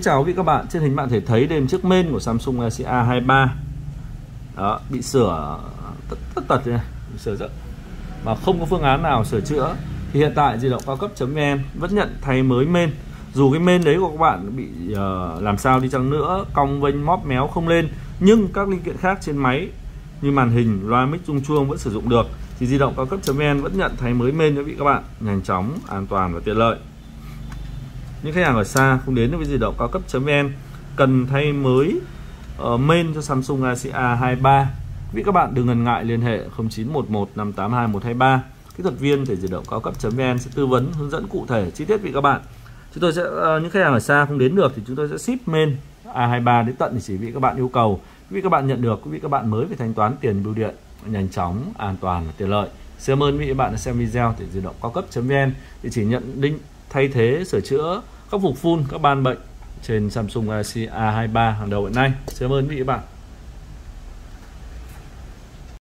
Xin chào quý vị các bạn, trên hình bạn thể thấy đêm trước main của Samsung Galaxy A23 đó, bị sửa tất tất tật này, bị sửa rất mà không có phương án nào sửa chữa. Thì hiện tại di động cao cấp.vn vẫn nhận thay mới main. Dù cái main đấy của các bạn bị uh, làm sao đi chăng nữa cong vênh móp méo không lên. Nhưng các linh kiện khác trên máy như màn hình loa mic rung chuông vẫn sử dụng được. Thì di động cao cấp.vn vẫn nhận thay mới main cho quý vị các bạn. Nhanh chóng an toàn và tiện lợi những khách hàng ở xa không đến với di động cao cấp.vn cần thay mới uh, main cho Samsung Galaxy A23 quý các bạn đừng ngần ngại liên hệ 0911 582 123 kỹ thuật viên thể di động cao cấp.vn sẽ tư vấn hướng dẫn cụ thể chi tiết vị các bạn. Chúng tôi sẽ uh, những khách hàng ở xa không đến được thì chúng tôi sẽ ship main A23 đến tận chỉ vị các bạn yêu cầu. Quý vị các bạn nhận được quý vị các bạn mới phải thanh toán tiền bưu điện nhanh chóng an toàn và tiện lợi. Xin cảm ơn quý vị các bạn đã xem video thể di động cao cấp.vn địa chỉ nhận định thay thế sửa chữa khắc phục full các ban bệnh trên Samsung Galaxy A23 hàng đầu hiện nay. Xin cảm ơn quý vị và bạn.